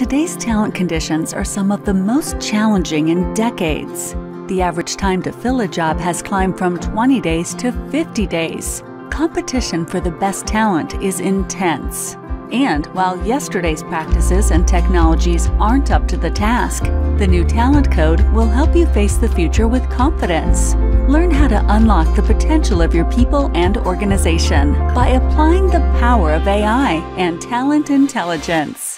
Today's talent conditions are some of the most challenging in decades. The average time to fill a job has climbed from 20 days to 50 days. Competition for the best talent is intense. And while yesterday's practices and technologies aren't up to the task, the new Talent Code will help you face the future with confidence. Learn how to unlock the potential of your people and organization by applying the power of AI and talent intelligence.